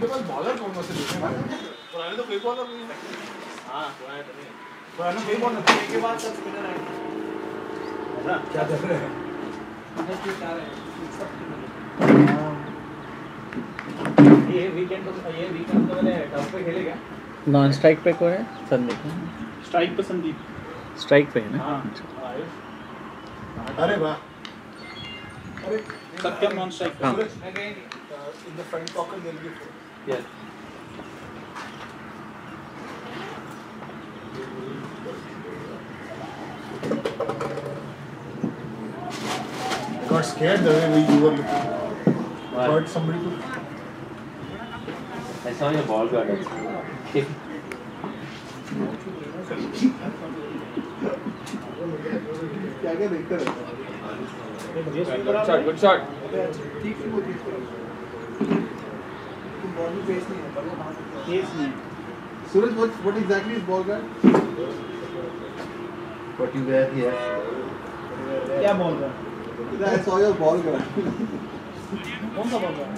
इनके पास बॉलर कौन कौन से देखे पुराने तो कोई बॉलर नहीं है हाँ पुराने तो नहीं है। पुराने कोई बॉलर नहीं के बाद सब स्पिनर आए ऐसा क्या कर रहे हैं ये वीकेंड तो ये वीकेंड तो मैंने टॉप पे नॉन स्ट्राइक पे कौन है संदीप स्ट्राइक पे संदीप स्ट्राइक पे है ना हाँ अरे वाह अरे सत्यम नॉन स्ट्राइक हाँ। Suraj in the front pocket there be got scared the way you were looking. What? But somebody to I saw your ball guard also. क्या क्या देखते रहते हैं Good shot, good shot. ठीक है वो ठीक है बॉल में फेस नहीं है से नहीं Suraj what what exactly is ball guard What you wear here? क्या ball guard? I saw your ball guard कौन सा ball guard?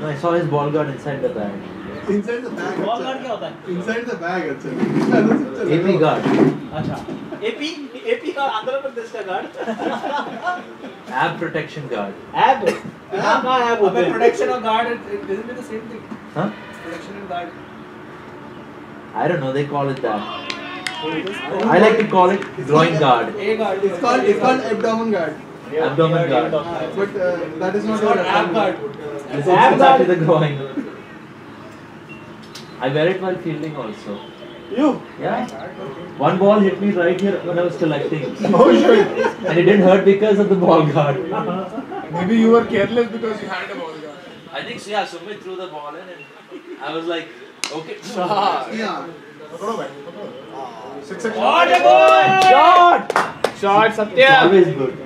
No, I saw his ball guard inside the inside the bag ball अच्छा। क्या होता है? inside the bag अच्छा AP guard. अच्छा AP AP का आंध्र प्रदेश का गार्ड Ab protection guard. ऐब कहाँ कहाँ ऐब होते हैं protection or guard, it, it doesn't mean the same thing. Huh? Protection and guard. I don't know, they call it that. I like to call it groin guard. A guard. it's called it's called abdomen guard Abdomen guard. but uh, that is not It's called ab guard. It's Ab guard. actually the groin. I wear it while fielding also. You? Yeah. One ball hit me right here when I was collecting. Oh shit! And it didn't hurt because of the ball guard. Maybe you were careless because you had a ball guard. I think so, yeah, Sumit threw the ball in and I was like, okay. yeah. Six seconds. What a ball! Shot! Shot, Satya! It's always good.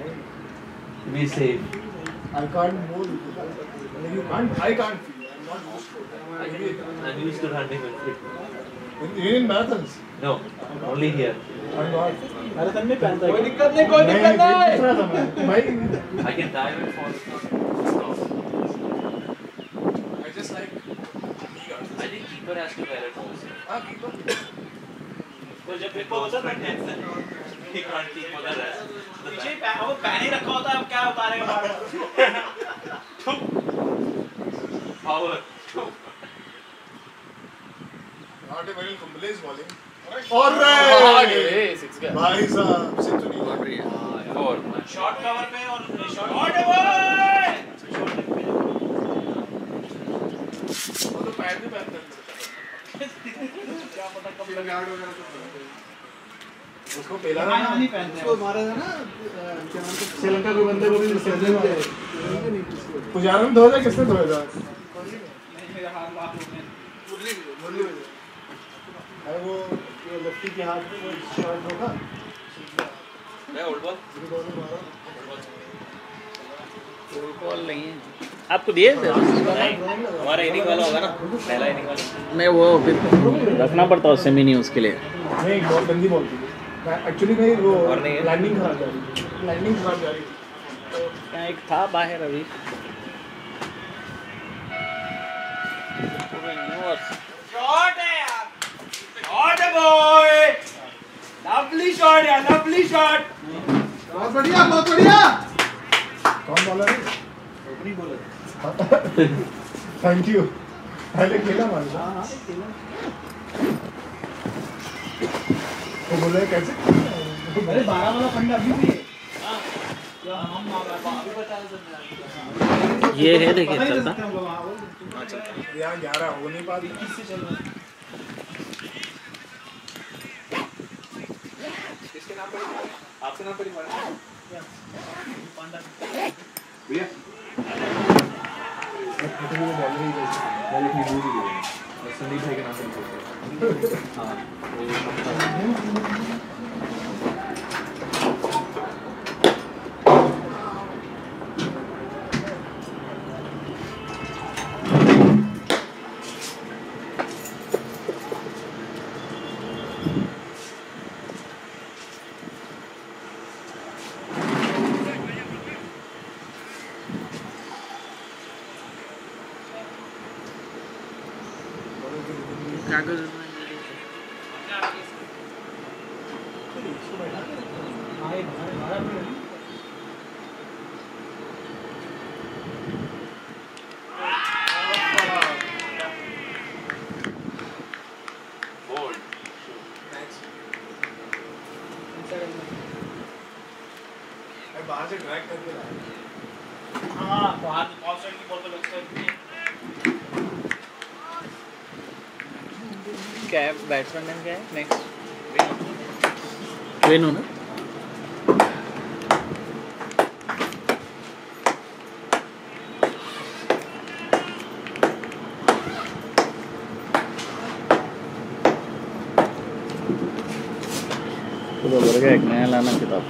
Be safe. I can't move. You can't. I can't feel. I'm used to running with it. in marathons No, only here. Marathon में पहनता कोई दिक्कत नहीं कोई दिक्कत नहीं रहा था भाई I can dive and fall. Stop. I just like I think keeper has to wear it also. ah keeper तो जब पेपर होता है ना टेंशन rest. The पीछे वो पहन ही रखा होता है अब क्या उतारेगा बार Power. not a very Kumbale is bowling alright भाई साहब century Four. शॉर्ट कवर पे और शॉर्ट वो तो पैड भी पहनते क्या पता कब फिर वगैरह तो उसको पहला ना। नहीं पहनते। उसको मारा था ना अ, क्या नाम था? श्रीलंका के बंदे को भी विसर्जन किया पुजारा में 2000 किसने 2000 मेरे हाथ बात हो गए मुरली मुरली अरे वो ये लेफ्टी के हाथ में वो शॉट होगा। मैं old ball. दोनों मारा बॉल नहीं है। आपको दिए? हमारा इनिंग वाला होगा ना। पहला इनिंग वाला। नहीं वो फिर रखना पड़ता है सेमी न्यूज़ के लिए। नहीं बहुत गंदी बॉल थी। एक्चुअली नहीं वो लैंडिंग खराब जा रही लैंडिंग खराब जा रही यहाँ एक था बाहर अभी। है यार शॉट है बॉय लवली शॉट यार लवली शॉट बहुत बढ़िया बहुत बढ़िया। कौन बॉलर है ओपनिंग बॉलर थैंक यू पहले खेला मान लो वो बोल कैसे अरे बारह वाला फंडा अभी भी है। सकते ये है देखिए चलता। यहाँ ग्यारह हो नहीं पा रही। किससे चल रहा है किसके नाम पर आपके नाम पर ही पांडा भैया। संदीप भाई के नाम से कागज़ बैट्समैन नेम क्या है नेक्स्ट वेनु ना तो बरं का एक नया लाना किताब।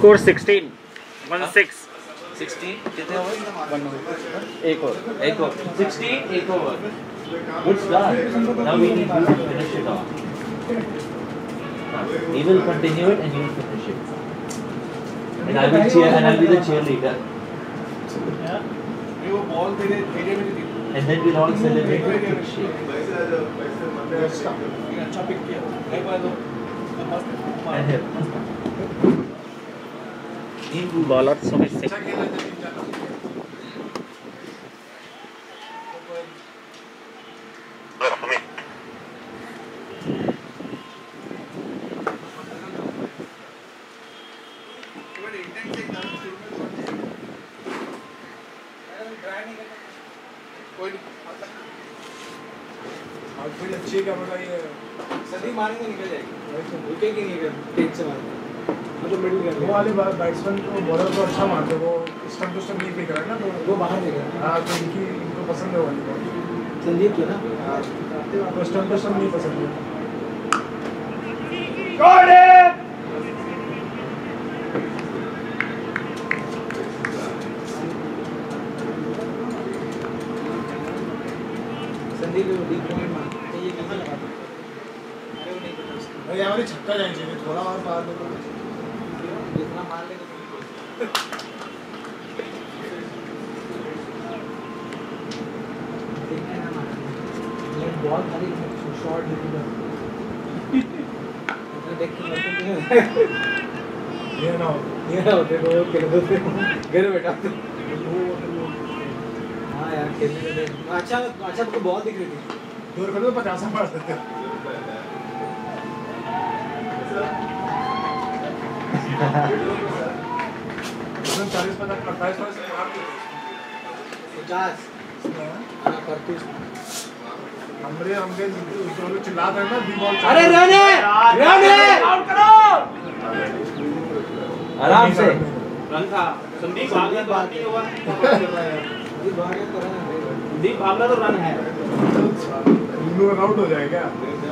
स्कोर 16 वन सिक्स 16 कितने ओवर एक और एक ओवर 16 एक over good start now we need to finish it off he will continue it and you will finish it and i will cheer and i'll be the cheerleader वो ball तेरे area में थी and then we'll all celebrate with kick shake अच्छा pick किया एक बार तो and here in bowler Sumit Singh अच्छा खेला था तीन चार कोई नहीं आज थोड़ी अच्छी है क्या पता ये सदी मारेंगे निकल जाएगी रुकेगी नहीं अगर तेज से मारेंगे मतलब मिडिल कर वो वाले को बॉलर को अच्छा मारते वो स्टंप टू स्टंप नहीं फेंक रहा है ना तो वो बाहर देगा हाँ तो इनकी इनको पसंद है वाली बॉल संदीप जो ना? तो स्टंप टू स्टंप नहीं पसंद है संदीप को डीप पॉइंट मार ये कहाँ लगा था अरे वो नहीं पता उसको भाई यहाँ वाले छक्का जाना चाहिए थोड़ा और पार दे तो जितना मार लेगा देखना है ना मारना। ये बॉल खाली शॉट निकला देख के लगता है ये ना ये ना होते वो खेल दो घर बैठा हाँ यार खेलने का अच्छा अच्छा तो बहुत दिख रही थी। दो पचास मार देते चालीस पचास? अट्ठाईस वर्ष से मार देते पचास हाँ। करती हमरे हमके जो लोग चिल्लाते हैं ना दी बॉल अरे रहने रहने। आउट करो आराम से। रन था संदीप भाग गया तो आती होगा संदीप भाग गया तो रन है। संदीप तो रन है। इग्नोर आउट हो जाएगा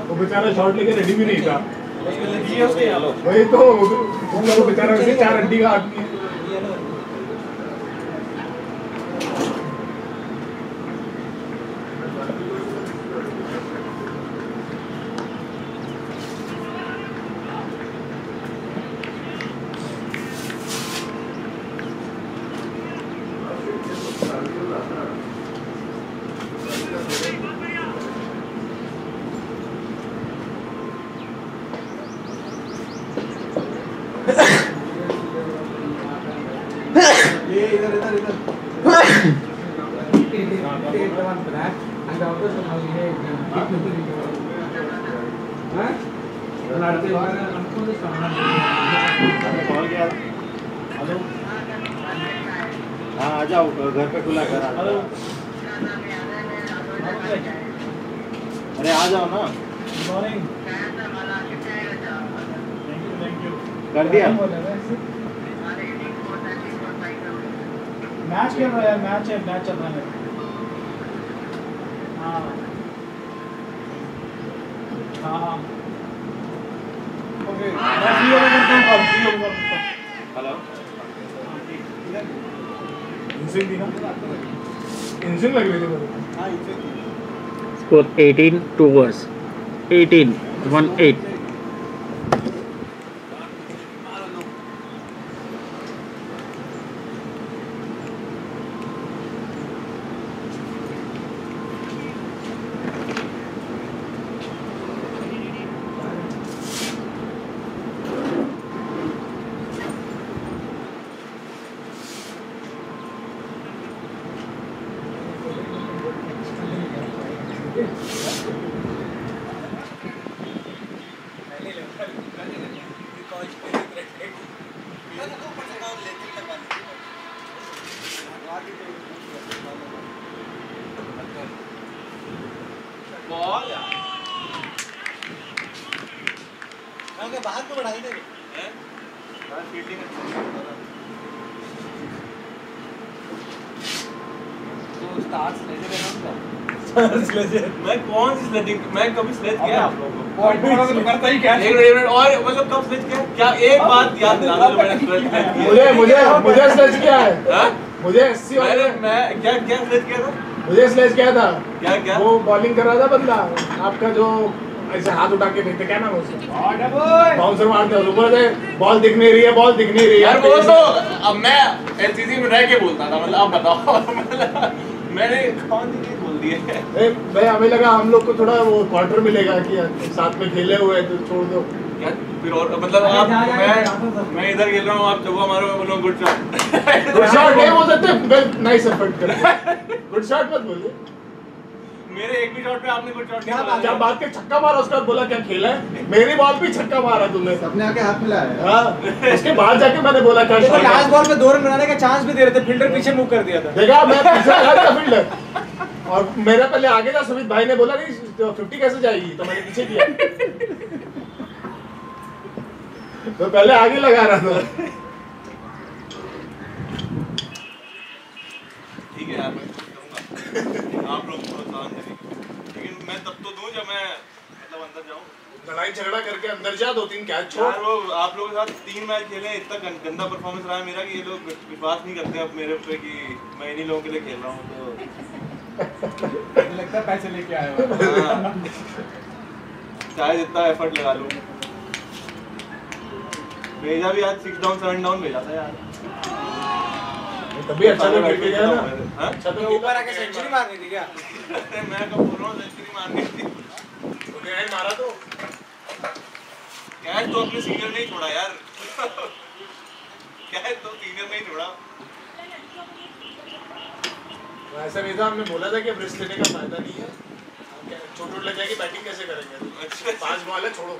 वो बेचारा शॉट लेके रेडी भी नहीं था। वही तो वो बेचारा चार हड्डी का आदमी है ये इधर इधर इधर कॉल किया हेलो? हाँ आ जाओ घर पे खुला हेलो। अरे आ जाओ ना। मॉर्निंग कर दिया? मैच खेल रहा है मैच है मैच चल रहा है। हाँ। हाँ हाँ ओके मैं फ्री होकर करता हूँ कॉल फ्री होकर करता हूँ हेलो इंसिंग थी ना इंसिंग लग रही थी मुझे Score 18 two overs. 18 1 8. बॉल बाहर को बढ़ाई दे फील्डिंग मैं कौन सी स्लेजिंग मैं कभी स्लेज किया आप लोगों को एक मिनट एक मिनट और मतलब कब स्लेज किया क्या एक बात याद दिला दो मैंने स्लेज किया मुझे मुझे मुझे स्लेज किया है हाँ? मुझे एससी मैंने मैं क्या क्या स्लेज किया था मुझे स्लेज किया था? क्या क्या? वो बॉलिंग कर रहा था बंदा। आपका जो ऐसे हाथ उठा के फेंकते क्या नाम है उसका? बाउंसर मारते हो ऊपर से बॉल दिख नहीं रही है बॉल दिख नहीं रही है। यार वो तो अब मैं एलसीसी में रह के बोलता था मतलब अब बताओ। मतलब मैंने कौन सी चीज़ बोल दी है? भाई हमें लगा हम लोग को थोड़ा वो क्वार्टर मिलेगा कि साथ में खेले हुए हैं तो छोड़ दो। फिर और मतलब आप मैं मैं इधर खेल रहा हूँ आप चौका मारो मैं बोलूँ गुड शॉट गुड शॉट नहीं बोल सकते नाइस एफर्ट कर गुड शॉट मत बोलिए। मेरे एक भी शॉट पे आपने गुड शॉट नहीं बोला क्या बात के छक्का मारा उसके बोला क्या खेला है? मेरी बॉल पे छक्का मारा तुमने। अपने आके हाथ मिलाया हाँ। उसके बाद जाके मैंने बोला क्या देखो लास्ट बॉल पे दो रन बनाने का चांस भी दे रहे थे फील्डर पीछे मूव कर दिया था। देखा मैं पीछे लगा था फील्डर और मेरा पहले आगे था सुमित भाई ने बोला नहीं फिफ्टी कैसे जाएगी? तो मैंने पीछे किया। तो पहले आगे लगा रहा था। ठीक है यार मैं आप लोग लेकिन मैं तब तो दूँ जब मैं मतलब अंदर जाऊँ। लड़ाई झगड़ा करके अंदर जा दो तीन कैच छोड़ यार वो आप लोगों के साथ तीन मैच खेले इतना गं- गंदा परफॉर्मेंस रहा है मेरा कि ये लोग विश्वास नहीं करते अब मेरे पे कि मैं इन्हीं लोगों के लिए खेल रहा हूँ तो लगता है पैसे लेके आए हो। हाँ। चाहे जितना एफर्ट लगा लूँ। भेजा भी आज सिक्स डाउन सेवन डाउन भेजा था यार। तभी अच्छा तो गया ना। हाँ? अच्छा तो ऊपर आके सेंचुरी मारनी थी क्या? मैं कब बोल रहा हूँ सेंचुरी मारनी थी। तो गया मारा तो। कैच तो अपने सीनियर ने ही छोड़ा यार। कैच तो सीनियर ने ही छोड़ा ऐसा नहीं था हमने बोला था कि अब रिस्क लेने का फ़ायदा नहीं है। हम क्या- चोट लग जाएगी बैटिंग कैसे करेंगे? अच्छा। पाँच बॉल है छोड़ो।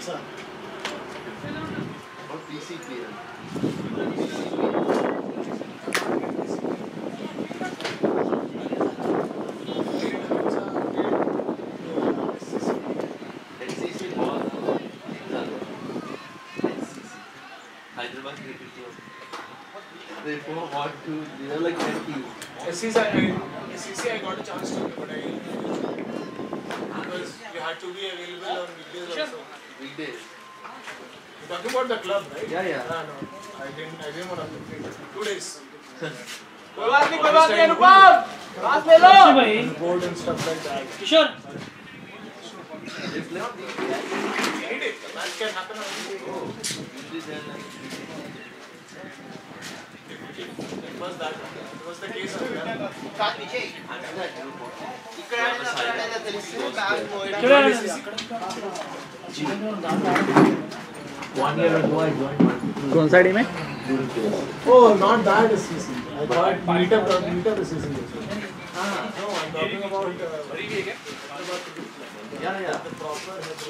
अच्छा और PC player NCC ball. NCC. Hyderabad Cricket They were hot too. They were like 20. SCC, I, SCC I got a chance to, but I because you had to be available on weekdays also. Weekdays. You're talking about the club, right? Yeah, yeah. Ah, no, I didn't. I didn't want to. Two days. कोई बात नहीं कोई बात नहीं अनुपम सांस ले लो भाई Board and stuff like that. Kishore like Need it. Can happen on any day. usually they're like. Was that. It was the case of One year ago, I joined multiple कौन सा टीम है during this. Oh, not that is CC. I thought meetup, meetup is CC. No, I'm talking about. Uh, Yeah, yeah.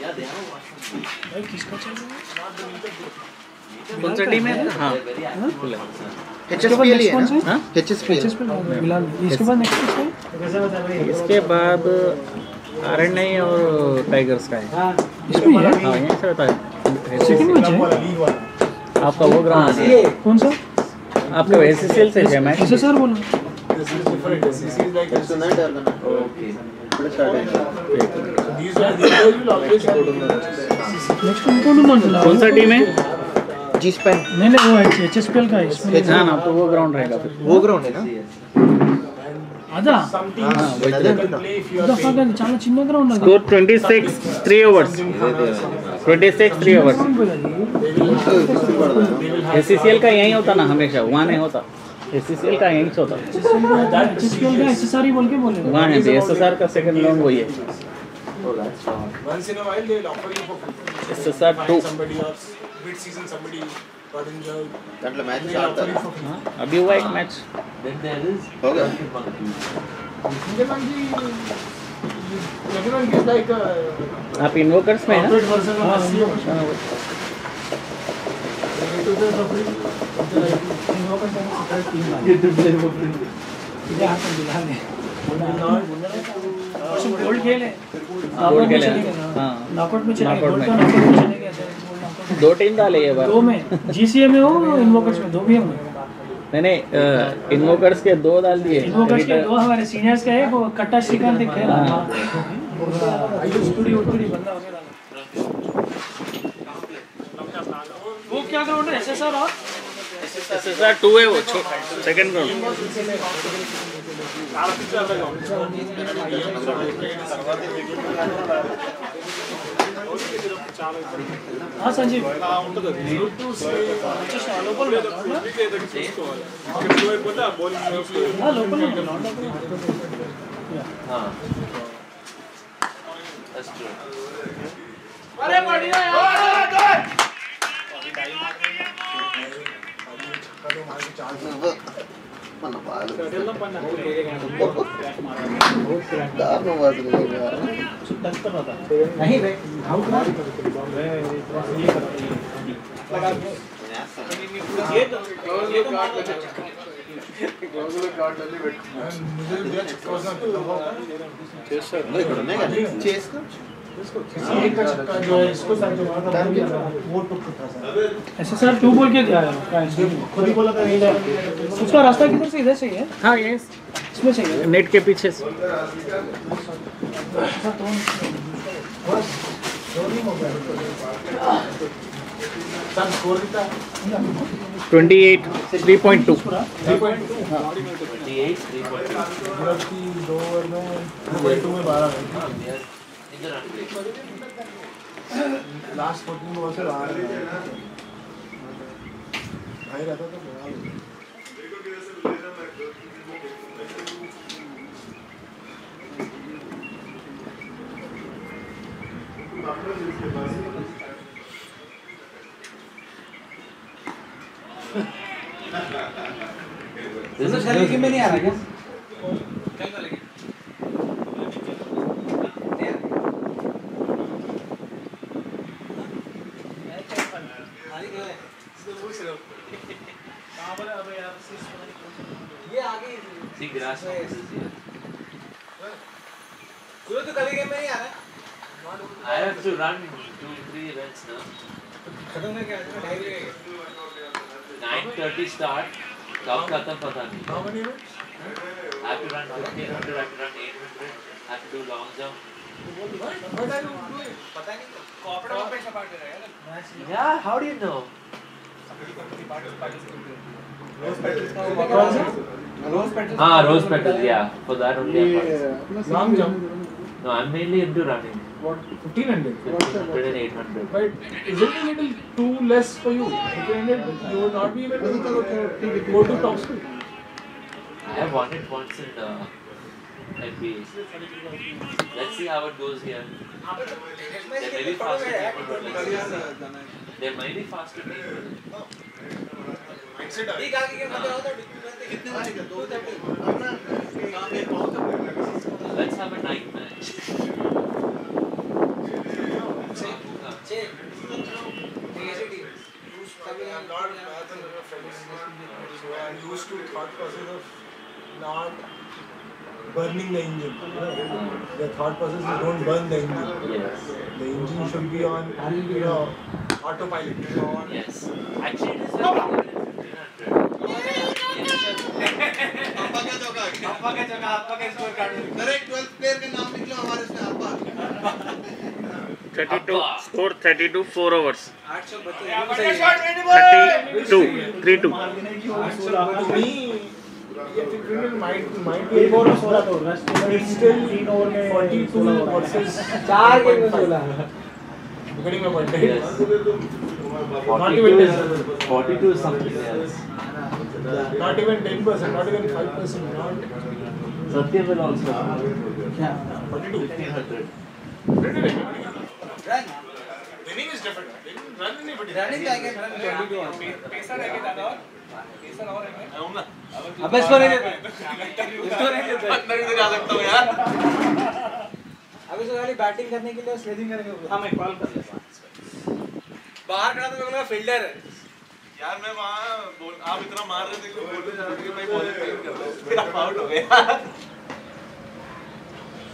Yeah, they have a washroom. भाई किसका चल रहा है कौन सा टीम कुलचडी में? हाँ बोले एचएसपी है। हाँ बिलाल इसके बाद नेक्स्ट कौन है? इसके बाद आरएनआई और टाइगर्स का है। इसमें है? हाँ यहाँ से बताया सेकंड में आपका वो ग्राम ये। कौन सा? आपके एससीएल से है मैं इसे सर बोलो कौन सा टीम है? जी पे नहीं नहीं वो एच एस पी एल का इसमें हाँ। ना तो वो ग्राउंड रहेगा फिर। वो ग्राउंड है ना? हाँ, तो। का यही होता ना हमेशा वहाँ नहीं होता। एस सी सी एल का यही होता वहाँ है एस एस आर का सेकंड लॉन्ग वही है। mid-season somebody got injured. अभी हुआ एक मैच हो गया आप में है वो दो टीम डाले ये में। बार। दो में जीसीए में हो इन्वोकर्स में? दो भी हम नहीं नहीं इन्वोकर्स के दो डाल दिए। इन्वोकर्स के दो हमारे सीनियर्स का एक वो कट्टा श्रीकांत खेला। हाँ। उतड़ी उतड़ी बंदा हो? गया वो क्या ग्राउंड है एसएसआर और एसएसआर टू है वो सेकंड राउंड हाँ संजीव हाँ लोकल में ग्राउंड Huh. That's true. మన బాగా దారుణం అసలు ఇక్కడ ఉన్నాయి కానీ చేసుకో किसी एक का चक्का जो है इसको सर जो वहाँ का बोल है, टू के दिया। खुद ही बोला था उसका रास्ता किधर से इधर से ही है? हाँ ये इसमें से नेट के पीछे से। 28 3.2 28, 3.2. सूरज की दो ओवर में टू में बारह लास्ट फोर्टीन ओवर से बाहर भाई रहता तो बवाल होता। This is good. See, grass is here. I have to run two, three events now. 9.30 start. कब खत्म पता नहीं. How many minutes? I have to run 1500, I have to run 800, I have to do long jump. What are you doing? Yeah, how do you know? Ah, rose petals, yeah. For that only I'm participating. Long jump. No, I'm mainly into running. What? 1500. 1500 and 800. But isn't it a little too less for you? 1500, you would not be able to go to top speed. I have won it once in uh, NBA. Let's see how it goes here. They may be faster people. They might be faster people. Let's have a night match. I'm not math and physics. So I'm used to thought process of not burning the engine. Know? The thought process is don't burn the engine. Yes. The engine should be on, you know, autopilot. Yes. Actually, it is very good in 1500. अप्पा क्या जगह अरे 12th player का नाम निकला हमारे से Appa 32 score 32 4 overs 32, 32 To me, ये criminal might might be एक ओवर में सोलह तो रेस्ट It's still तीन ओवर में 42 सोलह हो रहा है। versus चार गेम में सोलह Depending on what Yes. Not 42 even is, 42 is something else. Not even 10%, not even 5%, not Satya will also. 42. 1500. Winning is different. Run नहीं बढ़िया. अब इसको नहीं देते इसको नहीं देते अंदर भी तो जा सकता हूँ यार अब इसको खाली बैटिंग करने के लिए स्लेजिंग करेंगे हाँ मैं कॉल कर लेता बाहर खड़ा तो मेरे को फील्डर है यार मैं वहाँ बोल आप इतना मार रहे थे कि बोलते जा रहे थे कि भाई बॉलिंग चेंज कर दो फिर आप आउट हो गए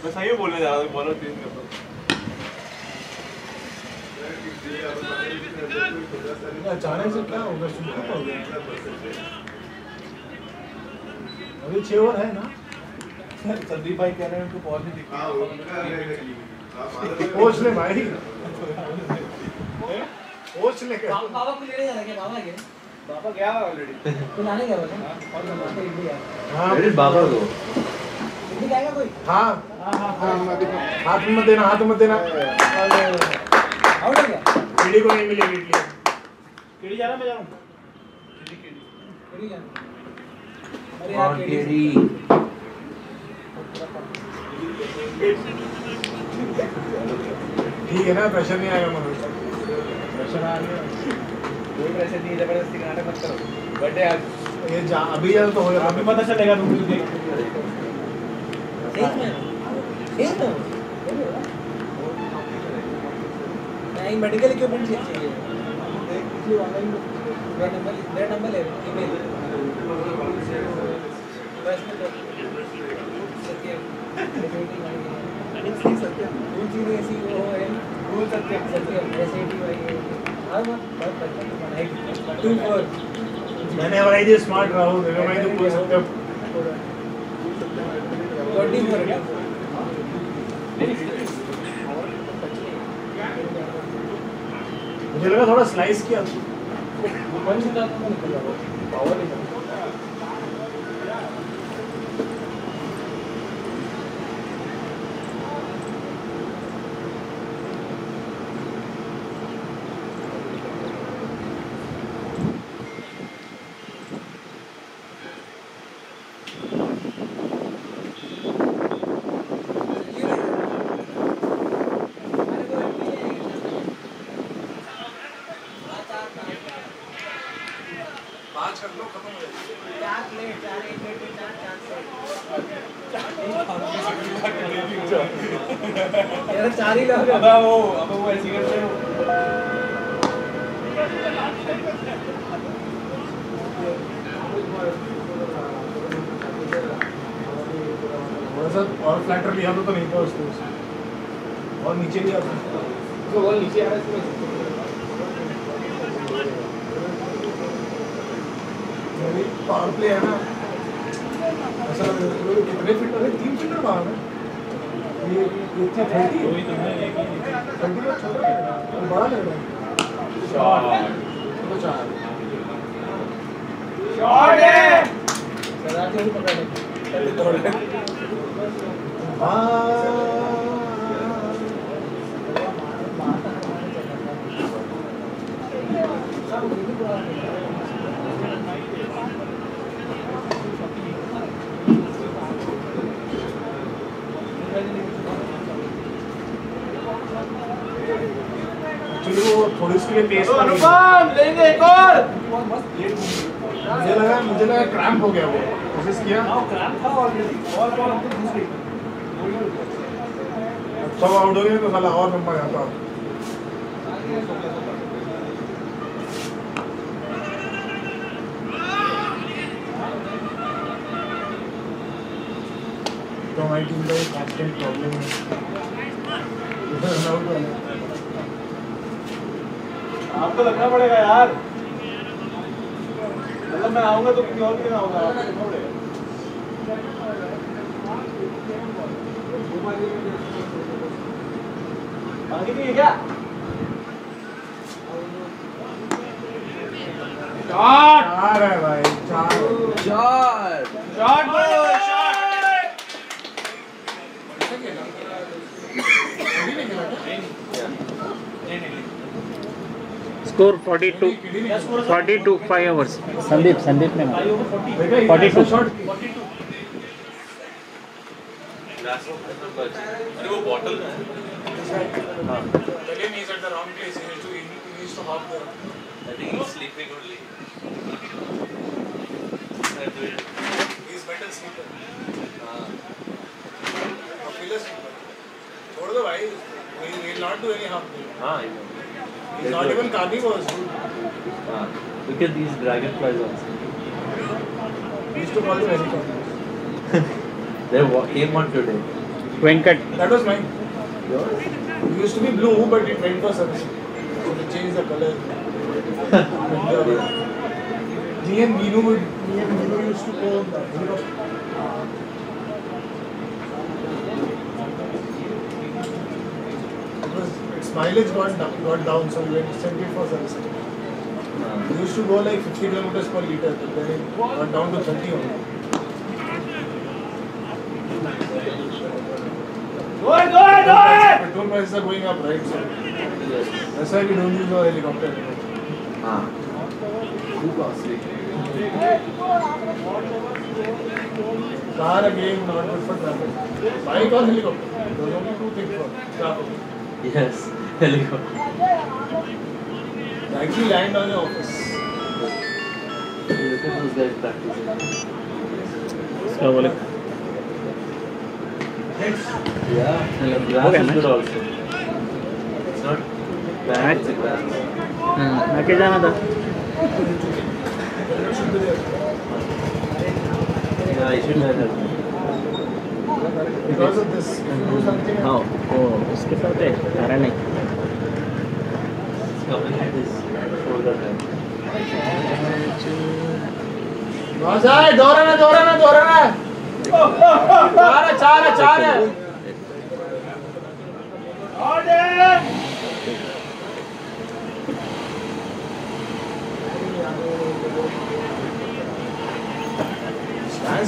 मैं सही में बोलने जा रहा था बॉलर चेंज कर दो। अचानक से क्या होगा? सुपर हो गया। अभी छह ओवर है ना? संदीप भाई कह रहे हैं उनको बॉल नहीं दिखती। कोच ने भाई कोच ने कहा बाबा को लेने जाना क्या? बाबा के बाबा गया ऑलरेडी तो जाने क्या बोले? और बाबा तो इंडिया हाँ। Where did Baba go? जाएगा कोई? हाँ। हाँ हाँ हाँ। हाथ मत देना हाथ मत देना। आउट हो गया? कीड़ी को नहीं मिलेगी इडली। केडी जा रहा मैं जा रहा हूँ। केडी जा अरे यार केडी। ठीक है ना प्रेशर नहीं आएगा मनोज गया कोई प्रेशर नहीं ज़बरदस्ती कराने मत करो बर्थडे आज ये जा अभी यार तो हो जाता अभी पता चलेगा तुमको देख सही में सही में नहीं मेडिकल इक्विपमेंट चाहिए इसलिए ऑनलाइन मेरा नंबर मेरा नंबर ले ईमेल बस सत्य सत्य रूल सी ऐसी वो है मैंने स्मार्ट रहा फोर मुझे लगा थोड़ा स्लाइस किया। पावर नहीं पाँच कर लो खत्म हो जाएगा यार चार ही लोग अब वो अब वो ऐसी करते हैं थोड़ा सा और फ्लैटर लिया तो, तो नहीं पहुँचते उसमें और नीचे लिया था तो बॉल नीचे आ रहा है इसमें मेरी पावर प्ले है ना ऐसा लग रहा है कितने फील्डर है तीन फील्डर बाहर है ये ये इतने थर्टी है थर्टी का छोटा है और बड़ा लग रहा है तो चार सराज ही पकड़ ले के पेस पर अनुपम लेंगे एक और। मुझे लगा मुझे लगा क्रैम्प हो गया वो। कोशिश किया। क्रैम्प था ऑलरेडी और बॉल तो घुस गई। सब आउट हो गए तो साला और लंबा जाता। तो हमारी टीम का एक कांस्टेंट प्रॉब्लम है। आपको लगना पड़ेगा यार। मतलब मैं आऊँगा तो किसी और के ना आऊँगा आपको लगना पड़ेगा बाकी नहीं है क्या? चार। है भाई चार। चार। Shot ball. Shot score 42 42 5 overs Sandeep Sandeep ने मारा देखा 42 शॉट अरे वो बॉटल में है. हाँ, sleeper. छोड़ दो भाई. He will not do any harm to you. हाँ, I know. Not even carnivores. हाँ, look at these dragonflies also. We used to call them helicopters. They wa- came on today. Venkat That was mine. It used to be blue, but it went for servicing. So they changed the color. Uh, me and Meenu would, me and Meenu used to go helicopter. Because its mileage got down, got down, so we went sent it for servicing. हाँ, We used to go like 50 kilometers per liter, but then it got down to 30 only. Go ahead, go ahead, go ahead! Petrol prices are going up, right? So yes. that's why we don't use a helicopter anymore. हाँ. Too costly. Car again not good for traffic. Bike or helicopter? Those are only two things for traffic. Yes, They actually land on your office. Look at those guys practicing. क्या बोले Yeah, and the Okay, is good also. It's not bad, it's a grass. हाँ आके जाना था there. Yeah, I should have helped. Because of this, if you do something, हाँ वो उसके साथ है कारण नहीं दोहराना दोहराना दोहराना चार है चार है चार है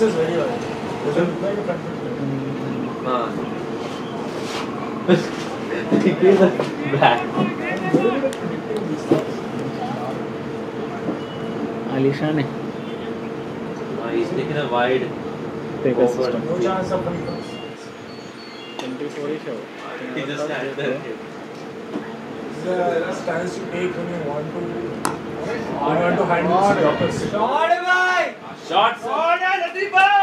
is very high. Doesn't look like a front foot. हाँ. आलिशान है Uh. System front foot. 24 ही show He just stands there. This is a stance you take when you want to when you want to handle blockers. Shot है Shots! Shot है लतीफ भाई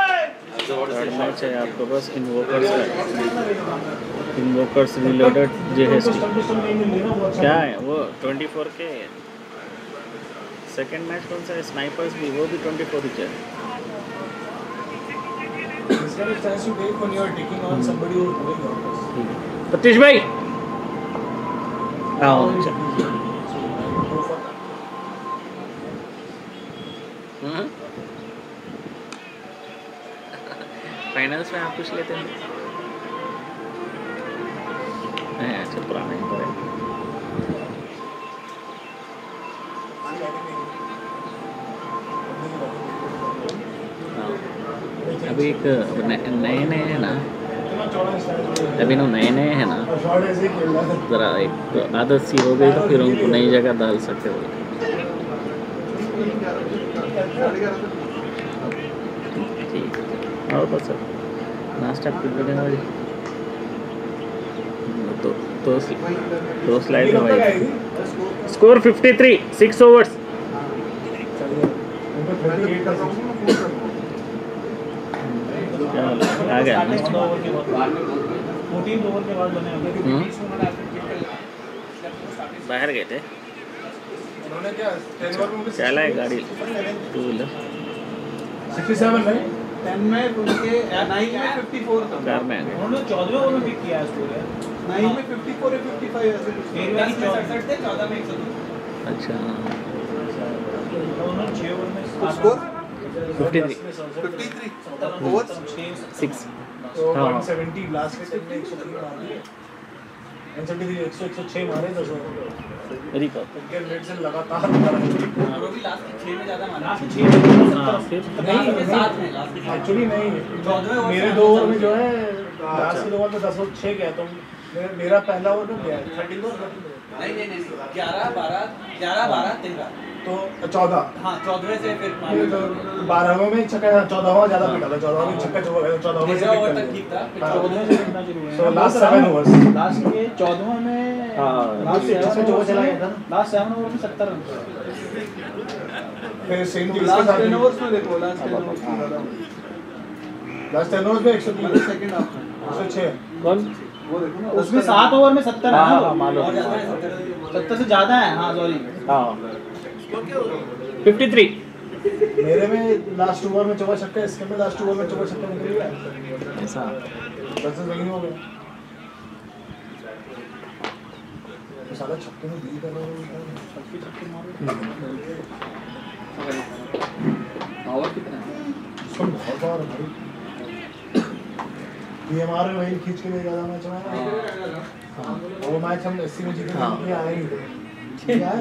है shots. आपके पास इन्वोकर्स है इन्वोकर्स रिलोडेड जेएसटी क्या है? वो 24 के सेकंड मैच कौन सा है? स्नाइपर्स भी वो भी 24 ही। है This kind of stance you take when you are taking on somebody who is doing blockers. Satish भाई आओ अच्छा So I go for that. Finals में आप कुछ लेते हैं ही तो। अभी एक नए नए है ना। अभी ना नए नए हैं ना। ज़रा एक आदत सी हो गई तो फिर उनको नई जगह डाल सकते हो ठीक और बस नाश्ता कुछ देने वाली तो तो तो स्लाइड तक भाई। स्कोर 53 सिक्स ओवर्स चलिए उनको 38 का आ गया चौदह ओवर के बाद फोर्टीन ओवर के बाद बने होंगे बाहर गए थे। उन्होंने क्या 10 ओवर में उनके चला है गाड़ी। टू व्हीलर 67 नहीं टेन में उनके नाइन में फिफ्टी फोर था। कार में। उन्होंने चौदह ओवर में पिक किया स्कोर है नाइन में फिफ्टी फोर या फिफ्टी फाइव ऐसे कुछ एक में में सड़सठ थे चौदह में एक सौ दो। अच्छा। उन्होंने छः ओवर में score 53 fifty three over six हाँ। 170 लास्ट के टेन में 103 मार दिए। 173 100 106 मारे 10 ओवर रिकॉर्ड। उनके रेट से लगातार मारा वो भी लास्ट के छह में ज़्यादा मारा। लास्ट छः में हाँ फिर नहीं के साथ में लास्ट के एक्चुअली नहीं। मेरे दो ओवर में जो है लास्ट के दो ओवर में दस ओवर छः गया तो मेरा मेरा पहला ओवर में गया थर्टीन ओवर नहीं नहीं नहीं ग्यारह बारह ग्यारह बारह तेरह। तो चौदह। हाँ चौदहवें से फिर बारहवें। में छक्का चौदहवा ज़्यादा पिटा था चौदहवा में छक्का चौदहवें हाँ। लास्ट के चौदहवें में हाँ, लास्ट सेवन ओवर में गया था ना। लास्ट सेवन ओवर में सत्तर रन फिर सेम चीज़ लास्ट इसके टेन ओवर्स में देखो लास्ट टेन ओवर्स में लास्ट टेन ओवर्स में एक सौ तीन सेकंड हाफ़ में। एक सौ छः कौन? वो देखो ना उसमें सात ओवर में सत्तर है सत्तर सत्तर से ज़्यादा है हाँ सॉरी हाँ। 53 मेरे में लास्ट ओवर में चौका छक्का इसके में लास्ट ओवर में चौका छक्का निकल गया ऐसा। दस नहीं हो गया तो साला छक्के में बीट कर रहा है। पावर कितना है? उसको बहुत बार है भाई। बीएमआर में वही खींच के ले ज़्यादा मैच में आया हाँ। वो मैच हम एससी में जीते थे हाँ। आए ही थे। ये आए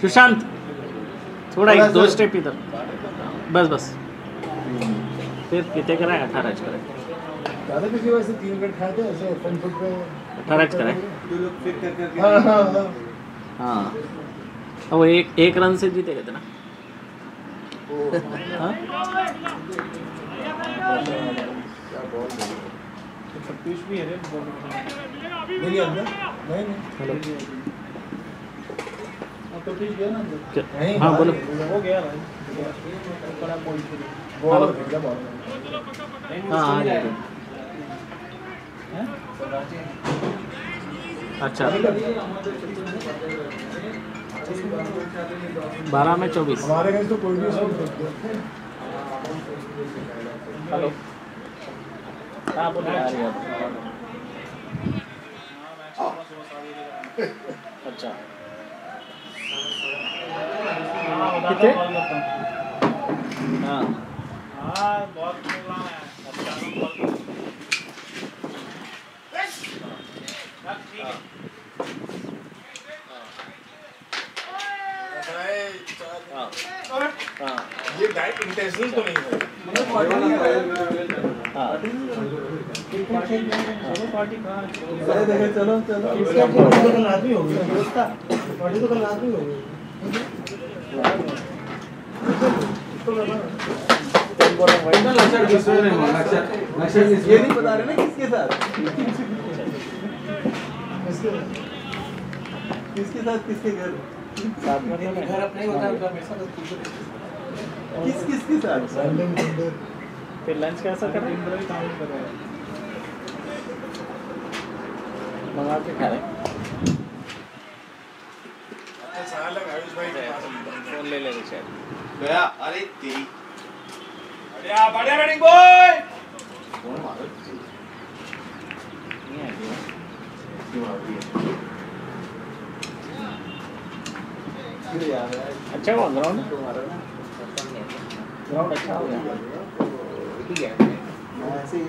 सुशांत थोड़ा एक दो स्टेप इधर बस बस. फिर कितने कराए अठारह एच कराए ज़्यादा किसी वजह से तीन विकेट खाए थे ऐसे फ्रंट फुट पे अठारह एच कराए हाँ हाँ हाँ. हाँ. अब वो एक एक रन से जीते गए थे ना. हाँ. छत्तीस भी है रे. बॉल नहीं नहीं अंदर नहीं नहीं और तो गया ना हाँ बोलो। हो गया हाँ हाँ? अच्छा। बारह में चौबीस। हमारे तो कोई भी हेलो। हाँ बोलो। अच्छा। कितने? हाँ। हाँ है हाँ, है हाँ हाँ ये डाइट इंटेंशनल तो नहीं है। हाँ। चलो पार्टी कहाँ है? देखे चलो चलो पार्टी तो कल रात में होगी पार्टी तो कल रात होगी ये नहीं बता रहे ना किसके साथ? किसके साथ किसके घर घर अपने किस किस के साथ फिर लंच कैसा करें मंगा के खा रहे साल लगा आयुष भाई के पास फ़ोन ले लेंगे शायद गया अरे तेरी बढ़िया बढ़िया बैटिंग बॉय नहीं आएगी अच्छा हुआ ग्राउंड ग्राउंड अच्छा हो गया। ठीक है। ऐसे ही।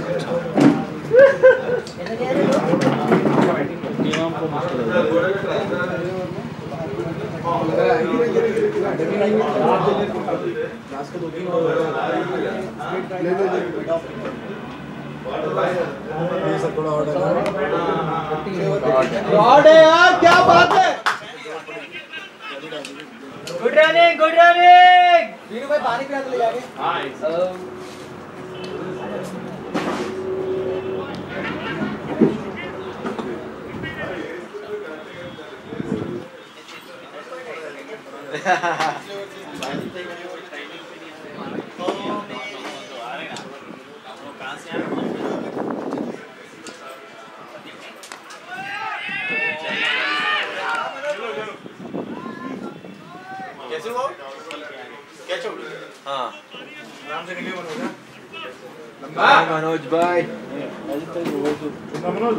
लास्ट के है यार क्या बात है गुड रनिंग गुड रनिंग भाई पानी पिला तो ले जाके। कैसे हुआ कैच हो। हाँ से निकले मनोज भाई। मनोज।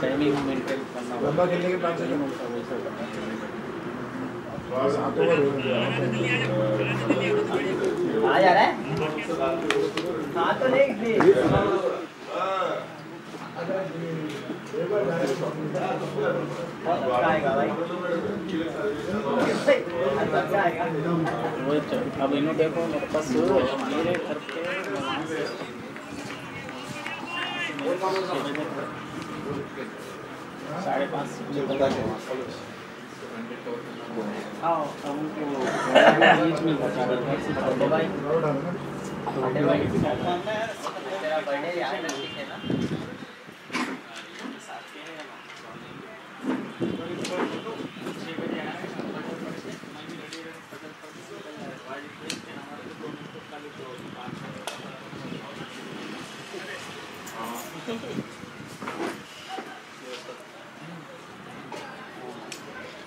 टाइमिंग मेंटेन करना। लंबा खेलने के हो गया आ जा रहा है हाँ तो तो- अब इन्हों देखो मेरे पास मेरे घर पे वहाँ से साढ़े पाँच आओ अब उनको बीच में बचा अरे भाई और डालो ना अरे भाई तेरा बर्थडे याद रखी है ना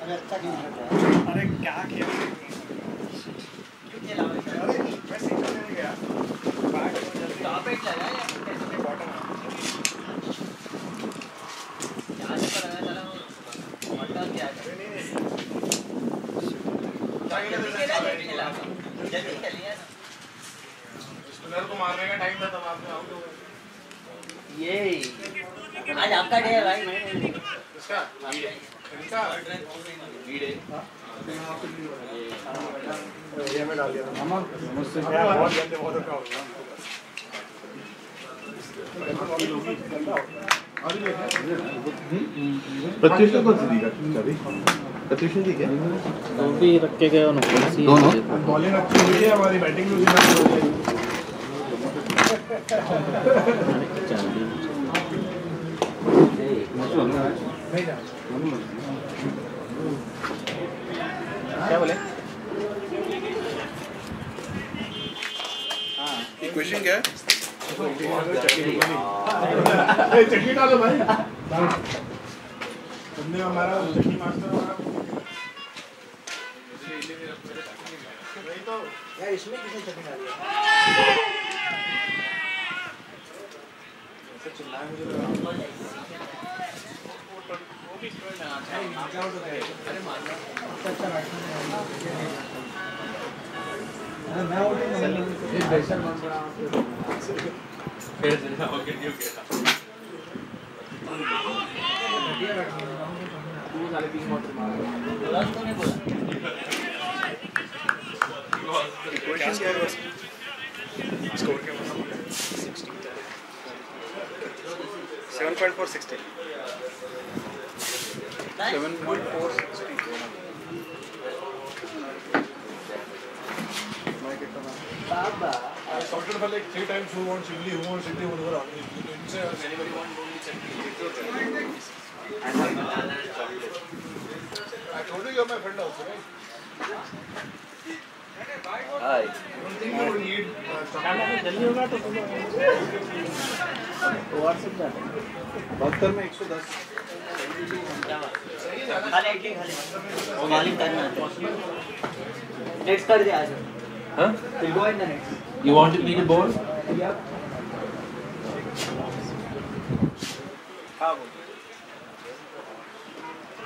अरे क्या खेल क्यों खेला टॉपिक लगा या कैसे क्या चल रहा है चलो बता क्या जल्दी खेला जल्दी खेला जल्दी खेलिए ना स्पिनर को मारने का टाइम था तब आपने आउट हो गए ये आज आपका डे है भाई इसका इनका ये में डाल दिया था मुझसे बहुत बहुत अच्छा हो गया कौन सी दी कभी प्रत्युष दी क्या तो भी रख गए उन्होंने दोनों? बॉलिंग अच्छी हुई है हमारी बैटिंग भी क्या बोले? क्वेश्चन क्या है? चटनी डालो भाई तुमने हमारा चटनी मास्टर तो यार इसमें किसने चटनी डाली है चिल्लाए मुझे लगा गलत तो नहीं बोला seven point four sixty seven point four Baba I sorted for like three times who wants idli, who wants idli, whatever. इनसे anybody want only chutney? I told you you're my friend also, right? Hi I don't think you would need uh, chocolate. जल्दी होगा तो WhatsApp कर बहत्तर में एक सौ दस खाली खाली बॉलिंग करना नेक्स्ट कर दे आज Huh? Will go in the next You want to make a ball?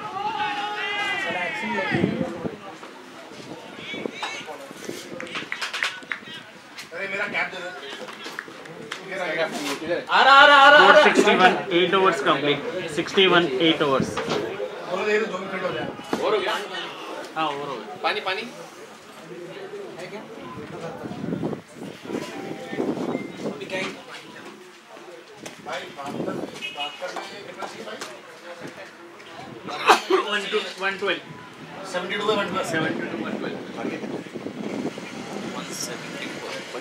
चला एक्शन लेके अरे मेरा कैप दे दे आ रहा आ रहा आ रहा Score 61, 8 overs complete. 61, 8 overs. बोलो दे दो मिनट हो जाए और हो गया हाँ over हो गया. पानी पानी भाई बात कर बात करने में कितना सी भाई 1 to 112. 72 का बटन 70 to 112.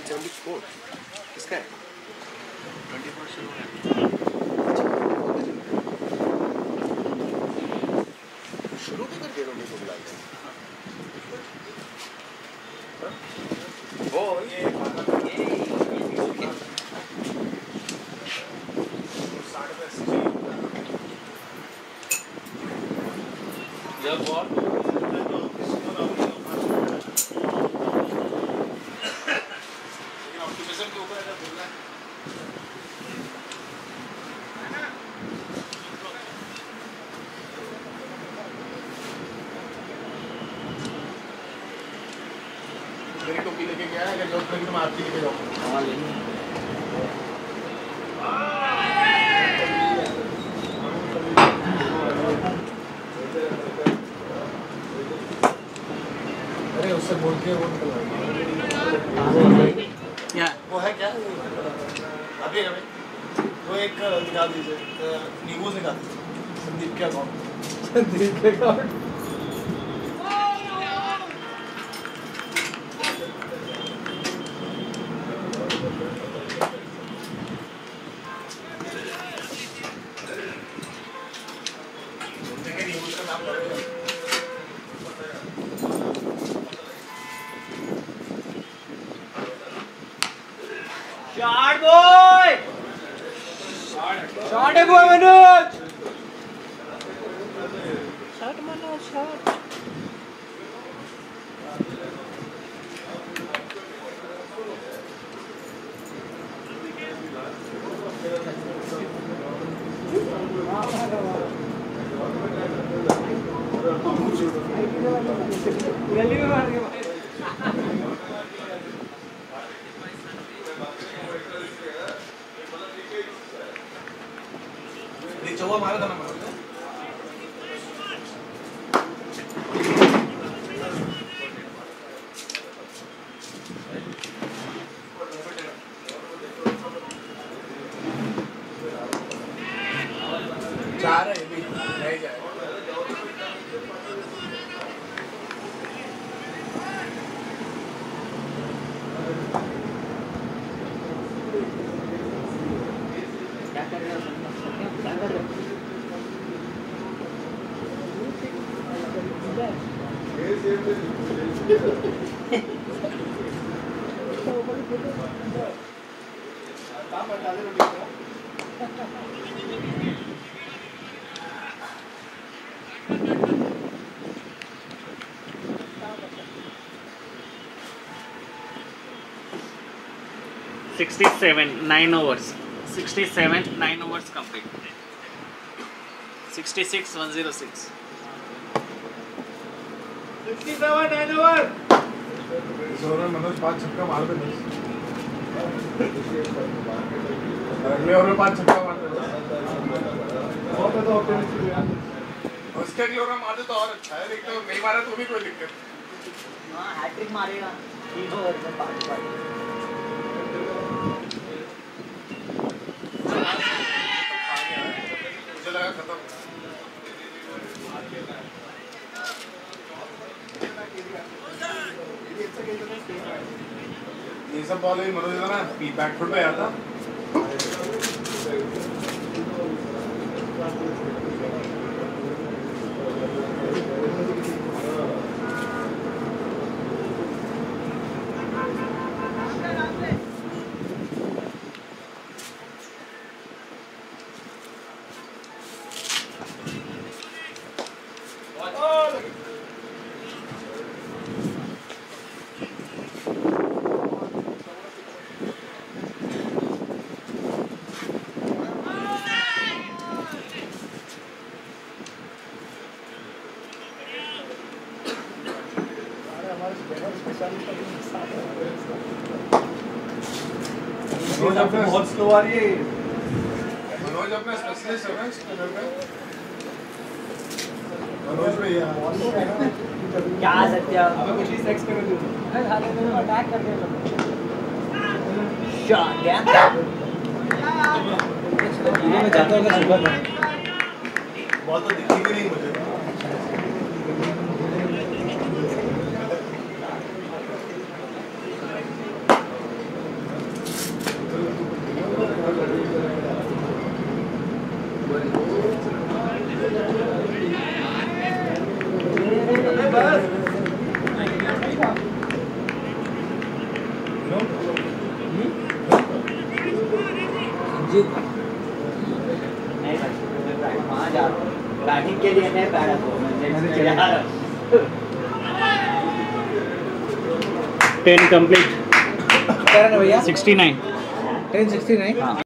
जब 67 9 overs 67 9 overs complete 66 106 इस ओवर में मनोज पाँच छक्का मार दे अगले ओवर में पाँच छक्का मार दे। है तो उसके अगले ओवर में मार दे तो और अच्छा है लेकिन नहीं मारा तो भी कोई दिक्कत। हाँ हैट्रिक मारेगा। तीन ओवर में पाँच पाँच सब बॉल भी मनोज ना बैक फुट पे आया था। स्लो आ रही है मनोज अपना स्पेशलिस्ट है स्पिनर में? मनोज भैया। क्या सत्या? अबे कुछ ही सेक्स कर रही हूँ अटैक कर दिया शॉट क्या मैं जाता हूँ सुबह बहुत तो दिखी भी नहीं मुझे जीत नहीं भाई वहाँ जा बैटिंग के लिए मैं बैठा तो मैंने चला रहा टेन कंप्लीट करना भैया? 69 1069